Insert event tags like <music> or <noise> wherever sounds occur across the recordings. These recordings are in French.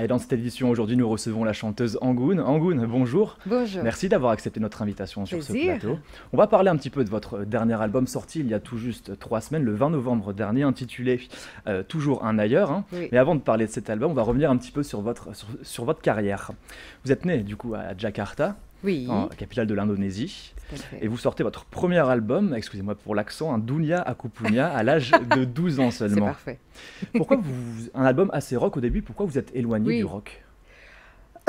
Et dans cette édition aujourd'hui, nous recevons la chanteuse Angoun. Angoun, bonjour. Bonjour. Merci d'avoir accepté notre invitation sur ce plateau. On va parler un petit peu de votre dernier album sorti il y a tout juste trois semaines, le 20 novembre dernier, intitulé euh, Toujours un ailleurs. Hein. Mais avant de parler de cet album, on va revenir un petit peu sur votre, sur votre carrière. Vous êtes né du coup à Jakarta, oui. en capitale de l'Indonésie. Et vous sortez votre premier album, excusez-moi pour l'accent, un Dunia Akupunya, à l'âge de <laughs> 12 ans seulement. C'est parfait. pourquoi vous, un album assez rock au début, pourquoi vous êtes éloigné du rock?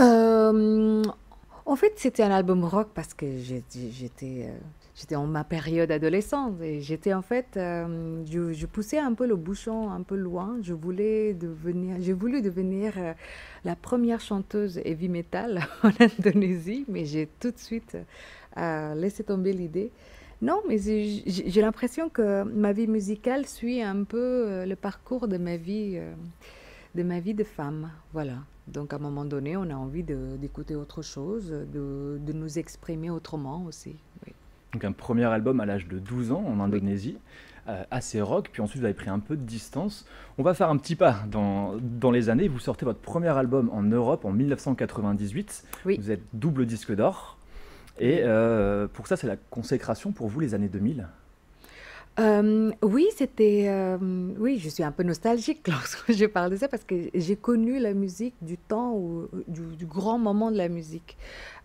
Euh, En fait, c'était un album rock parce que j'étais euh, j'étais en ma période adolescente et j'étais en fait, euh, je, poussais un peu le bouchon un peu loin. Je voulais devenir, j'ai voulu devenir euh, la première chanteuse heavy metal <laughs> en Indonésie, mais j'ai tout de suite euh, laissé tomber l'idée. Non, mais j'ai l'impression que ma vie musicale suit un peu le parcours de ma vie, de ma vie de femme. Voilà. Donc à un moment donné, on a envie d'écouter autre chose, de, de, nous exprimer autrement aussi. Donc un premier album à l'âge de 12 ans en Indonésie, euh, assez rock, puis ensuite vous avez pris un peu de distance. On va faire un petit pas dans, dans les années. Vous sortez votre premier album en Europe en 1998. Vous êtes double disque d'or. Et euh, pour ça, c'est la consécration pour vous les années 2000 euh, oui, c'était. oui, je suis un peu nostalgique <laughs> lorsque je parle de ça parce que j'ai connu la musique du temps ou du, grand moment de la musique.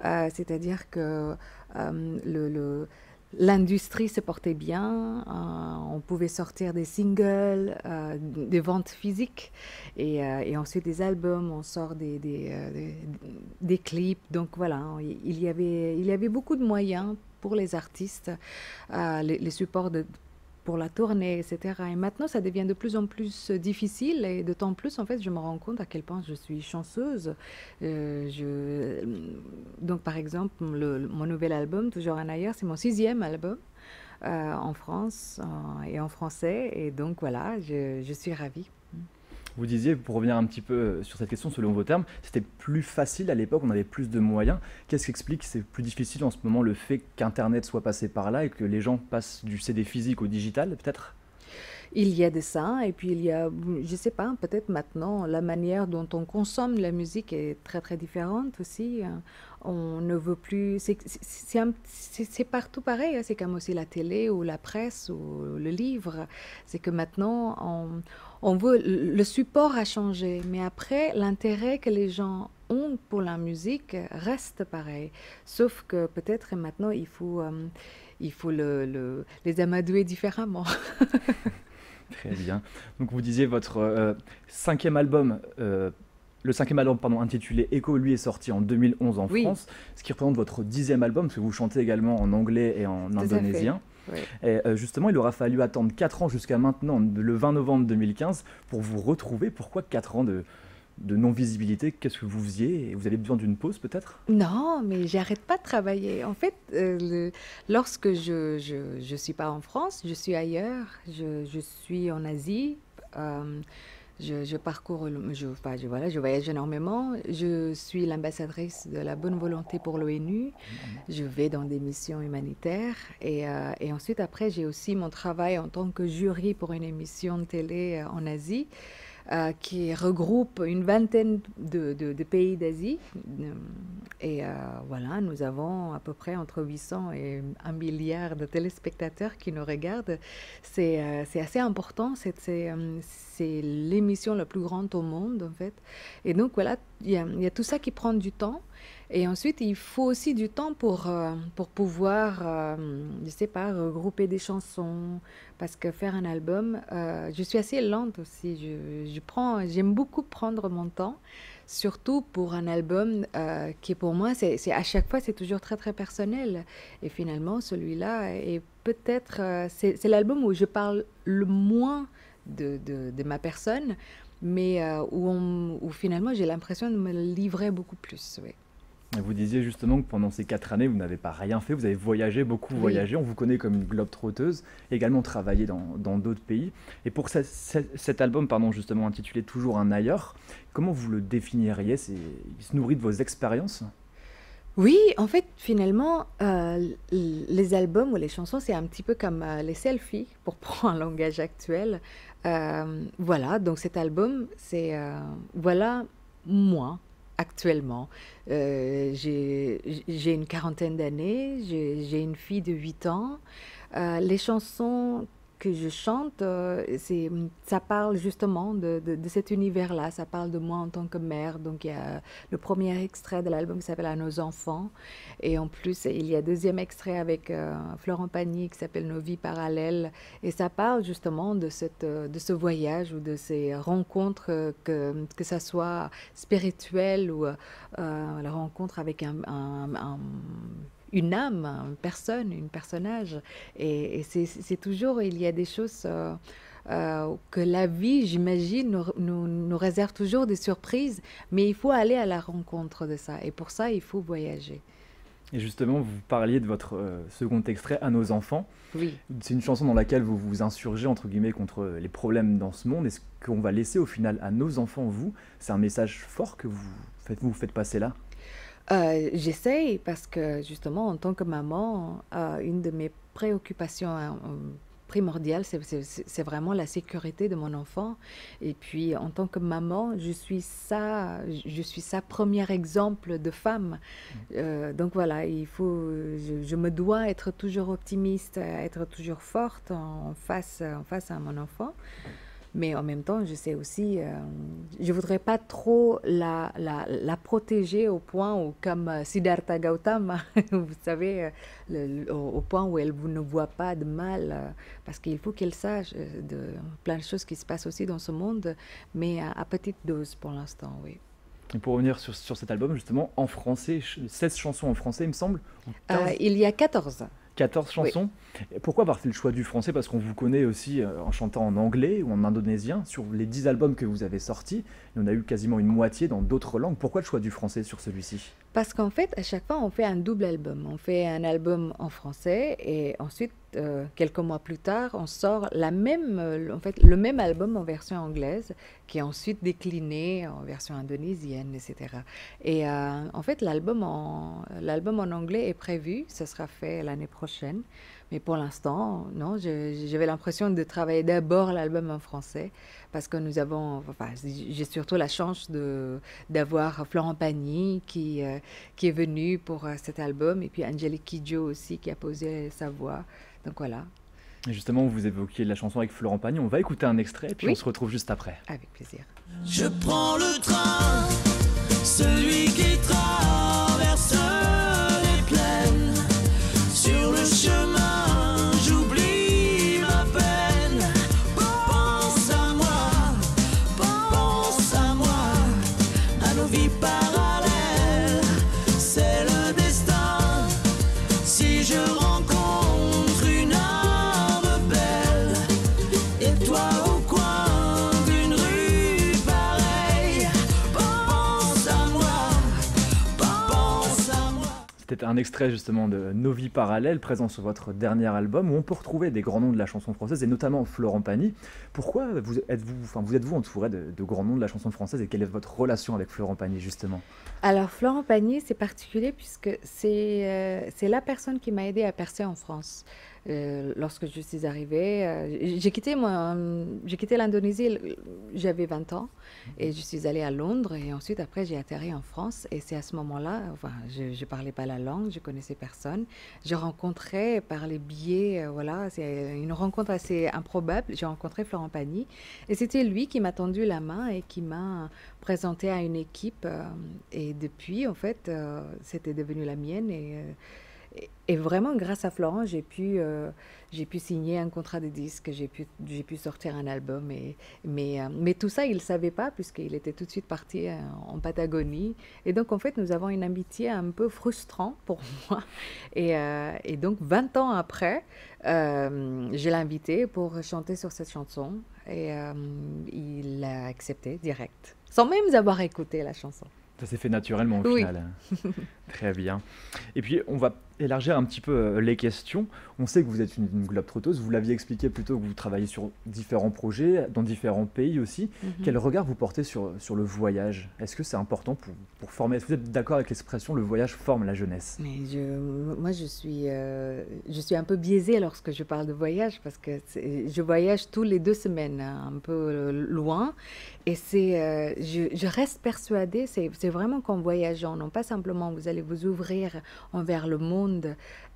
C'est-à-dire que le, l'industrie se portait bien, euh, on pouvait sortir des singles, euh, des ventes physiques et, euh, ensuite des albums, on sort des, clips. Donc voilà, il y, avait, beaucoup de moyens pour les artistes, les, supports de pour la tournée, etc. Et maintenant, ça devient de plus en plus difficile et d'autant plus, en fait, je me rends compte à quel point je suis chanceuse. Euh, je... Donc, par exemple, le, mon nouvel album, Toujours en ailleurs, c'est mon sixième album. Euh, en France et en français. Et donc voilà, je suis ravie. Vous disiez, pour revenir un petit peu euh, sur cette question, selon vos termes, c'était plus facile à l'époque, on avait plus de moyens. Qu'est-ce qui explique que c'est plus difficile en ce moment le fait qu'Internet soit passé par là et que les gens passent du CD physique au digital, peut-être? Il y a des ça, et puis il y a, je sais pas, peut-être maintenant, la manière dont on consomme la musique est très très différente aussi. Hein. On ne veut plus. C'est partout pareil, hein. c'est comme aussi la télé ou la presse ou le livre. C'est que maintenant, on veut, le support a changé, mais après, l'intérêt que les gens ont pour la musique reste pareil. Sauf que peut-être maintenant, il faut, euh, il faut le, les amadouer différemment. <laughs> Très bien. Donc vous disiez votre euh, cinquième album, euh, le cinquième album pardon, intitulé Echo, lui est sorti en 2011 en France, ce qui représente votre dixième album, parce que vous chantez également en anglais et en indonésien. Et euh, justement, il aura fallu attendre 4 ans jusqu'à maintenant, le 20 novembre 2015, pour vous retrouver. Pourquoi 4 ans de, de non-visibilité Qu'est-ce que vous faisiez? Vous avez besoin d'une pause peut-être? Non, mais j'arrête pas de travailler. En fait, euh, lorsque je ne suis pas en France, je suis ailleurs, je, je suis en Asie. Euh, je, parcours, je, je, voilà, je voyage énormément. Je suis l'ambassadrice de la bonne volonté pour l'ONU. Je vais dans des missions humanitaires. Et, euh, et ensuite, après, j'ai aussi mon travail en tant que jury pour une émission de télé en Asie. Euh, qui regroupe une vingtaine de, pays d'Asie. Et voilà, nous avons à peu près entre 800 et 1 milliard de téléspectateurs qui nous regardent. C'est assez important. C'est l'émission la plus grande au monde, en fait. Et donc, voilà, il y, a, tout ça qui prend du temps. Et ensuite, il faut aussi du temps pour, euh, pour pouvoir, euh, je sais pas, regrouper des chansons. Parce que faire un album, euh, je suis assez lente aussi. Je, prends, j'aime beaucoup prendre mon temps, surtout pour un album qui, pour moi, c'est à chaque fois, c'est toujours très, très personnel. Et finalement, celui-là est peut-être, c'est l'album où je parle le moins de, de, ma personne, mais où, on, où, finalement j'ai l'impression de me livrer beaucoup plus. Oui. Vous disiez justement que pendant ces quatre années, vous n'avez pas rien fait, vous avez voyagé, beaucoup voyagé, on vous connaît comme une globe trotteuse, également travaillé dans d'autres pays. Et pour cet album, pardon, justement intitulé Toujours un ailleurs, comment vous le définiriez? Il se nourrit de vos expériences? Oui, en fait, finalement, euh, les albums ou les chansons, c'est un petit peu comme euh, les selfies, pour <laughs> prendre un langage actuel. Euh, voilà, donc cet album, c'est voilà moi actuellement. j'ai une quarantaine d'années, j'ai une fille de 8 ans. les chansons que je chante, euh, c'est, ça parle justement de, de, cet univers-là. Ça parle de moi en tant que mère. Donc, il y a le premier extrait de l'album qui s'appelle À nos enfants. Et en plus, il y a deuxième extrait avec euh, Florent Pagny qui s'appelle Nos vies parallèles. Et ça parle justement de, cette, euh, de ce voyage ou de ces rencontres, que, que ça soit spirituel ou la rencontre avec un une âme, une personne, un personnage. Et, c'est toujours, il y a des choses euh, euh, que la vie, j'imagine, nous, nous, réserve toujours des surprises, mais il faut aller à la rencontre de ça. Et pour ça, il faut voyager. Et justement, vous parliez de votre euh, second extrait, À nos enfants. Oui. C'est une chanson dans laquelle vous vous insurgez, entre guillemets, contre les problèmes dans ce monde. Et ce qu'on va laisser au final à nos enfants, vous, c'est un message fort que vous faites, vous faites passer là? Euh, j'essaye parce que justement, en tant que maman, euh, une de mes préoccupations hein, primordiales, c'est vraiment la sécurité de mon enfant. Et puis, en tant que maman, je suis sa, je suis sa premier exemple de femme. Euh, donc voilà, il faut, je, me dois être toujours optimiste, être toujours forte en face, en face à mon enfant. Mais en même temps, je sais aussi, euh, je voudrais pas trop la, la, la, protéger au point où, comme euh, Siddhartha Gautama, <laughs> vous savez, euh, au, point où elle ne voit pas de mal, parce qu'il faut qu'elle sache de plein de choses qui se passent aussi dans ce monde, mais à, petite dose pour l'instant, oui. Et pour revenir sur, sur, cet album, justement, en français, 16 chansons en français, il me semble Il y a 14. 14 chansons. Pourquoi avoir fait le choix du français? Parce qu'on vous connaît aussi euh, en chantant en anglais ou en indonésien. Sur les 10 albums que vous avez sortis, il y en a eu quasiment une moitié dans d'autres langues. Pourquoi le choix du français sur celui-ci? Parce qu'en fait, à chaque fois, on fait un double album. On fait un album en français et ensuite, euh, quelques mois plus tard, on sort euh, le même album en version anglaise qui est ensuite décliné en version indonésienne, etc. Et en fait, l'album en, l'album en anglais est prévu. Ce sera fait l'année prochaine. Mais pour l'instant, non, j'avais l'impression de travailler d'abord l'album en français parce que nous avons, enfin, j'ai surtout la chance d'avoir Florent Pagny qui, euh, qui est venu pour euh, cet album et puis Angelique Kidjo aussi qui a posé sa voix. Donc voilà. Et justement, vous évoquiez la chanson avec Florent Pagny. On va écouter un extrait et puis on se retrouve juste après. Avec plaisir. Je prends le train, celui C'était un extrait justement de Nos vies parallèles, présent sur votre dernier album, où on peut retrouver des grands noms de la chanson française, et notamment Florent Pagny. Pourquoi vous êtes-vous enfin, vous, êtes -vous entouré de, grands noms de la chanson française, et quelle est votre relation avec Florent Pagny, justement? Alors, Florent Pagny, c'est particulier, puisque c'est euh, la personne qui m'a aidé à percer en France. Euh, lorsque je suis arrivée, euh, j'ai quitté, quitté l'Indonésie, j'avais 20 ans, et je suis allée à Londres, et ensuite, après, j'ai atterri en France, et c'est à ce moment-là, enfin, je ne parlais pas la langue, je connaissais personne. Je rencontrais par les billets, euh, voilà, c'est une rencontre assez improbable, j'ai rencontré Florent Pagny, et c'était lui qui m'a tendu la main et qui m'a présenté à une équipe, et depuis, en fait, c'était devenu la mienne, et et vraiment, grâce à Florent, j'ai pu, euh, j'ai pu signer un contrat de disque, j'ai pu, pu sortir un album. Et, mais, euh, tout ça, il ne savait pas, puisqu'il était tout de suite parti euh, en Patagonie. Et donc, en fait, nous avons une amitié un peu frustrante pour <laughs> moi. Et, et donc, 20 ans après, je l'ai invité pour chanter sur cette chanson. Et il l'a accepté direct, sans même avoir écouté la chanson. Ça s'est fait naturellement au final. <laughs> Très bien. Et puis, on va élargir un petit peu euh, les questions, on sait que vous êtes une, globe trotteuse. Vous l'aviez expliqué plutôt que vous travaillez sur différents projets, dans différents pays aussi. Mhm. Quel regard vous portez sur, sur le voyage? Est-ce que c'est important pour, pour former? Est-ce que vous êtes d'accord avec l'expression le voyage forme la jeunesse Mais je, Moi, je suis, euh, je suis un peu biaisée lorsque je parle de voyage parce que je voyage tous les deux semaines, hein, un peu euh, loin. Et c'est, je, je, reste persuadée, c'est vraiment qu'en voyageant, non pas simplement vous allez vous ouvrir envers le monde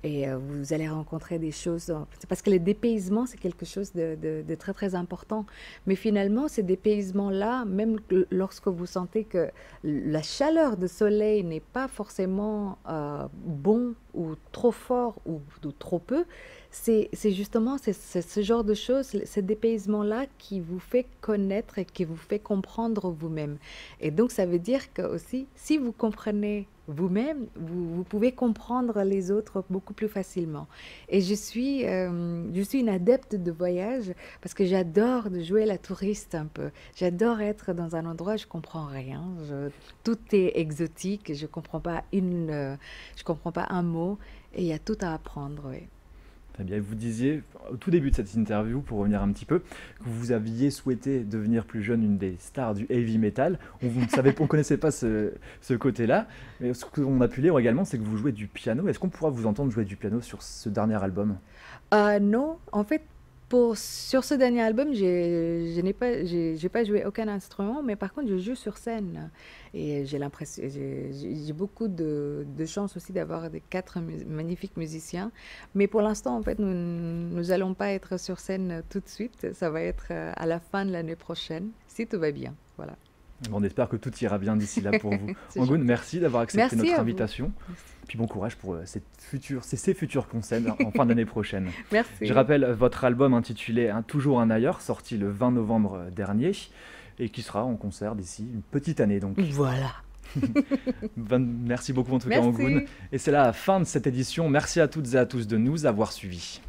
et euh, vous allez rencontrer des choses. Parce que le dépaysement, c'est quelque chose de, très très important. Mais finalement, ces dépaysements-là, même lorsque vous sentez que la chaleur de soleil n'est pas forcément euh, bon ou trop fort ou, trop peu, c'est justement ce genre de choses, ce dépaysement-là qui vous fait connaître et qui vous fait comprendre vous-même. Et donc, ça veut dire que aussi, si vous comprenez vous-même, vous, pouvez comprendre les autres beaucoup plus facilement. Et je suis, euh, je suis une adepte de voyage parce que j'adore de jouer la touriste un peu. J'adore être dans un endroit où je comprends rien. tout est exotique. Je comprends pas une, euh, je comprends pas un mot. Et il y a tout à apprendre. Oui. Très bien. Vous disiez au tout début de cette interview, pour revenir un petit peu, que vous aviez souhaité devenir plus jeune une des stars du heavy metal. On ne connaissait pas ce, côté-là. Mais ce qu'on a pu lire également, c'est que vous jouez du piano. Est-ce qu'on pourra vous entendre jouer du piano sur ce dernier album? Euh, Non. En fait, sur ce dernier album, je n'ai pas, joué aucun instrument, mais par contre, je joue sur scène. Et j'ai l'impression, j'ai beaucoup de, de, chance aussi d'avoir des quatre magnifiques musiciens. Mais pour l'instant, en fait, nous n'allons pas être sur scène tout de suite. Ça va être euh, à la fin de l'année prochaine, si tout va bien. Voilà. On espère que tout ira bien d'ici là pour vous. <laughs> Angoun, merci d'avoir accepté notre invitation. Puis bon courage pour euh, cette future, ces, futurs concerts en fin d'année prochaine. <laughs> Merci. Je rappelle votre album intitulé Toujours un ailleurs, sorti le 20 novembre dernier et qui sera en concert d'ici une petite année. Donc. Voilà. <laughs> Merci beaucoup en tout cas Angoun. Et c'est la fin de cette édition. Merci à toutes et à tous de nous avoir suivis.